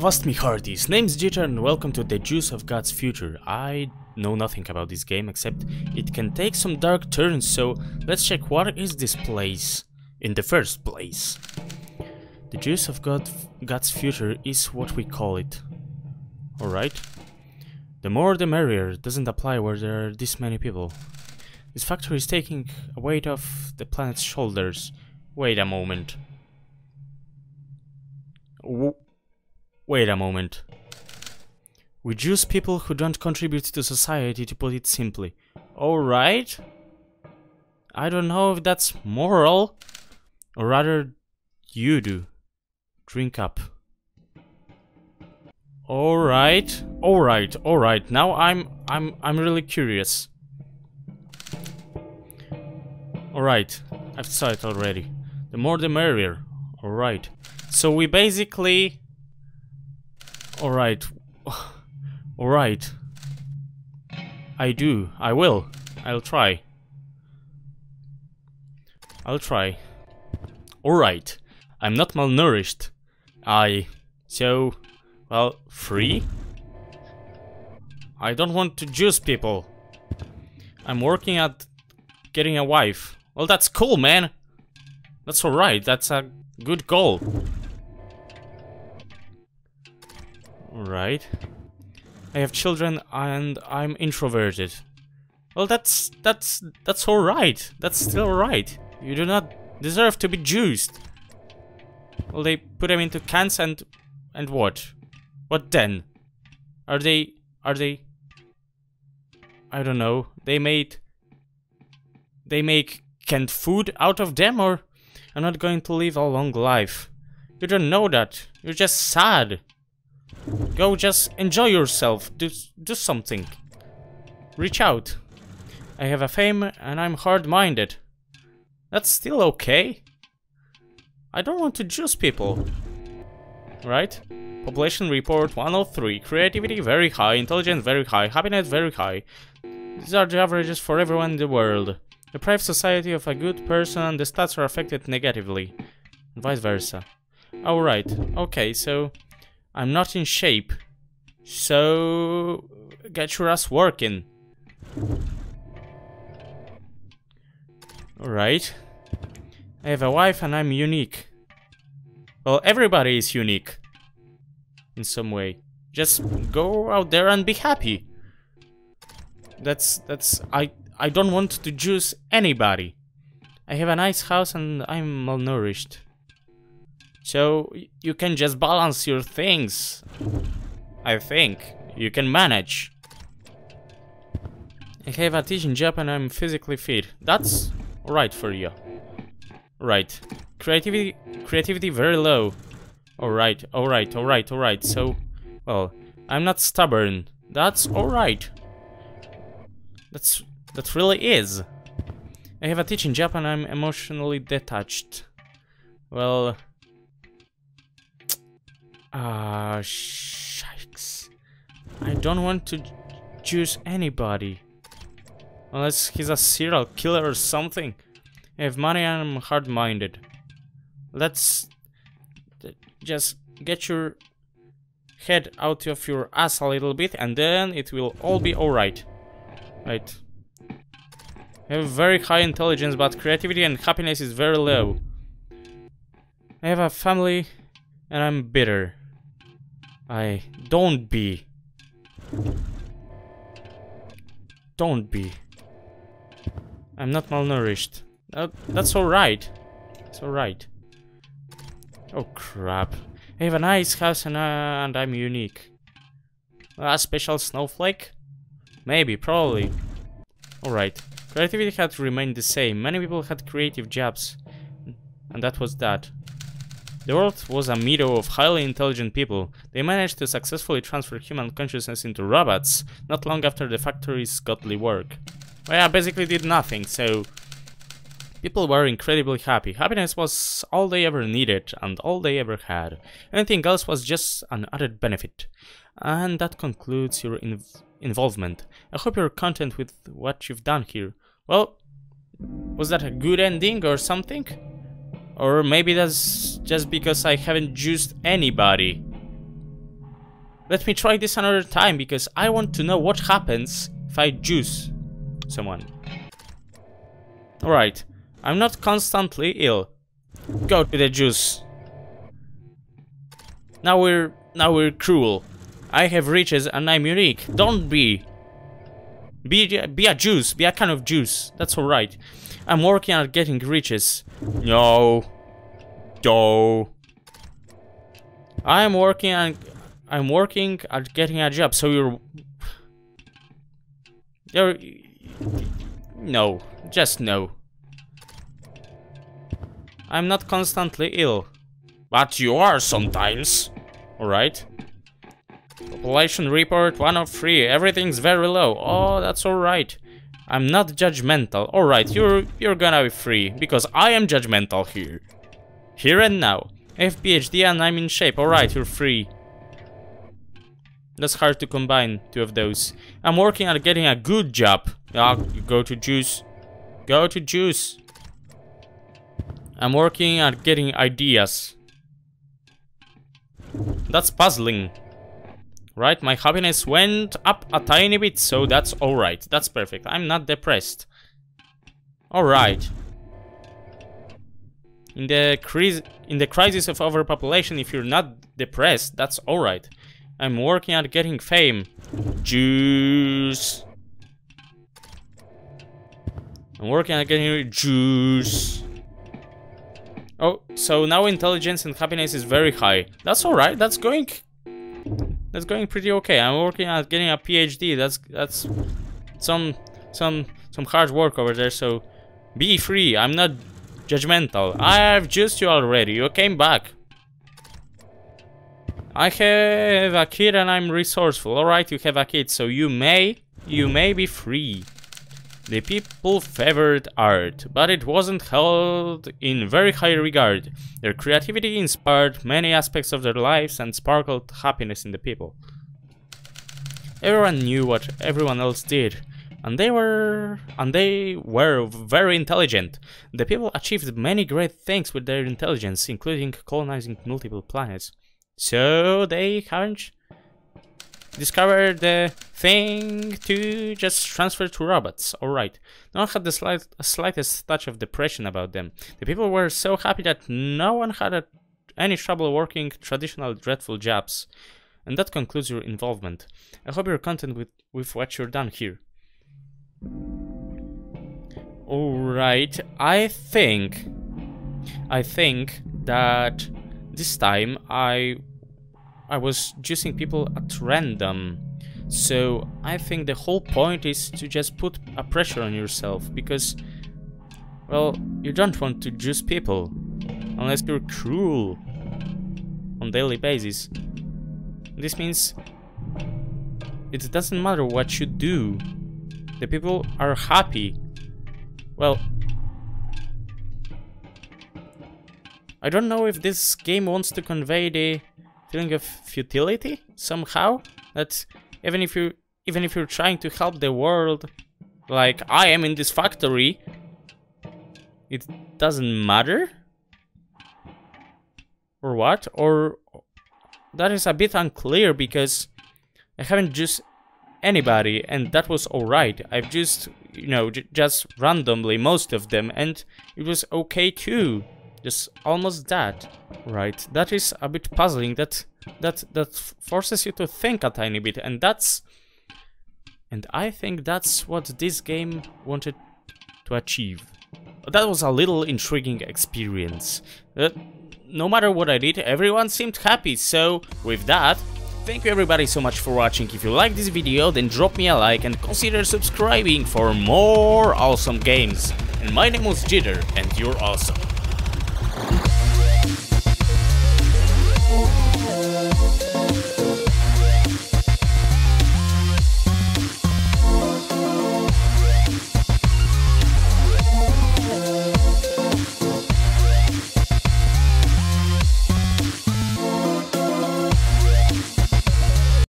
Avast me hearties, name's Jitter and welcome to the Juice of God's Future. I know nothing about this game except it can take some dark turns, so let's check what is this place in the first place. The Juice of God, God's Future is what we call it. Alright. The more the merrier doesn't apply where there are this many people. This factory is taking a weight off the planet's shoulders. Wait a moment. W wait a moment. We choose people who don't contribute to society, to put it simply. Alright? I don't know if that's moral. Or rather, you do. Drink up. Alright, alright, alright. Now I'm I'm I'm really curious. Alright, I've saw it already. The more the merrier. Alright. So we basically... Alright. Alright. I do. I will. I'll try. I'll try. Alright. I'm not malnourished. I... So... Well, free? I don't want to juice people. I'm working at getting a wife. Well, that's cool, man. That's alright. That's a good goal. Alright. I have children and I'm introverted. Well, that's that's that's all right. That's still right. You do not deserve to be juiced. Well, they put them into cans and and what? What then? Are they are they? I don't know. They made they make canned food out of them, or I'm not going to live a long life. You don't know that. You're just sad. Go just enjoy yourself. Do, do something. Reach out. I have a fame and I'm hard-minded. That's still okay. I don't want to juice people. Right? Population report 103. Creativity very high. Intelligence very high. Happiness very high. These are the averages for everyone in the world. Deprived society of a good person, and the stats are affected negatively. Vice versa. Alright, okay, so I'm not in shape. So get your ass working. Alright. I have a wife and I'm unique. Well, everybody is unique. In some way. Just go out there and be happy. That's, that's, I, I don't want to juice anybody. I have a nice house and I'm malnourished. So you can just balance your things. I think. You can manage. I have a teaching job and I'm physically fit. That's right for you. Right. Creativity creativity very low. Alright, alright, alright, alright. So well, I'm not stubborn. That's alright. That's that really is. I have a teaching job and I'm emotionally detached. Well, Ah, uh, shikes. I don't want to choose anybody. Unless he's a serial killer or something. I have money and I'm hard-minded. Let's just get your head out of your ass a little bit and then it will all be alright. Right. I have very high intelligence but creativity and happiness is very low. I have a family and I'm bitter. I don't be. Don't be. I'm not malnourished. that's alright. It's alright. Oh crap. I have a nice house and, uh, and I'm unique. A special snowflake? Maybe, probably. Alright. Creativity had remained the same. Many people had creative jobs. And that was that. The world was a meadow of highly intelligent people. They managed to successfully transfer human consciousness into robots not long after the factory's godly work. Well, yeah, basically did nothing, so... People were incredibly happy. Happiness was all they ever needed and all they ever had. Anything else was just an added benefit. And that concludes your inv involvement. I hope you're content with what you've done here. Well, was that a good ending or something? Or maybe that's just because I haven't juiced anybody. Let me try this another time because I want to know what happens if I juice someone. Alright, I'm not constantly ill. Go to the juice. Now we're now we're cruel. I have riches and I'm unique. Don't be. Be be a juice. Be a kind of juice. That's alright. I'm working on getting riches. No. No. I'm working on I'm working at getting a job. So you're you're no. Just no. I'm not constantly ill. But you are sometimes. Alright. Population report 1 of 3. Everything's very low. Oh, that's alright. I'm not judgmental. Alright, you're you're gonna be free. Because I am judgmental here. Here and now. FPHD and I'm in shape. Alright, you're free. That's hard to combine two of those. I'm working on getting a good job. Yeah, go to juice. Go to juice. I'm working at getting ideas. That's puzzling. Right, my happiness went up a tiny bit, so that's alright. That's perfect. I'm not depressed. Alright. In the in the crisis of overpopulation, if you're not depressed, that's alright. I'm working at getting fame. Juice. I'm working at getting juice. Oh, so now intelligence and happiness is very high. That's alright, that's going... That's going pretty okay. I'm working on getting a PhD. That's that's some some some hard work over there, so be free. I'm not judgmental. I have just you already. You came back. I have a kid and I'm resourceful. Alright, you have a kid, so you may you may be free. The people favored art, but it wasn't held in very high regard. Their creativity inspired many aspects of their lives and sparkled happiness in the people. Everyone knew what everyone else did, and they were and they were very intelligent. The people achieved many great things with their intelligence, including colonizing multiple planets. So they haven't discovered the thing to just transfer to robots. Alright. No one had the slight, slightest touch of depression about them. The people were so happy that no one had any trouble working traditional dreadful jobs. And that concludes your involvement. I hope you're content with, with what you're done here. Alright, I think... I think that this time I I was juicing people at random. So I think the whole point is to just put a pressure on yourself because, well, you don't want to juice people unless you're cruel on daily basis. This means it doesn't matter what you do. The people are happy. Well, I don't know if this game wants to convey the feeling of futility somehow. That even if you even if you're trying to help the world, like I am in this factory, it doesn't matter. Or what? Or that is a bit unclear because I haven't just anybody and that was alright. I've just, you know, just randomly most of them and it was okay too. Just almost that. Right, that is a bit puzzling. That that that forces you to think a tiny bit, and that's and I think that's what this game wanted to achieve. That was a little intriguing experience. Uh, no matter what I did, everyone seemed happy, so with that, thank you everybody so much for watching. If you like this video, then drop me a like and consider subscribing for more awesome games. And my name was Jitter, and you're awesome.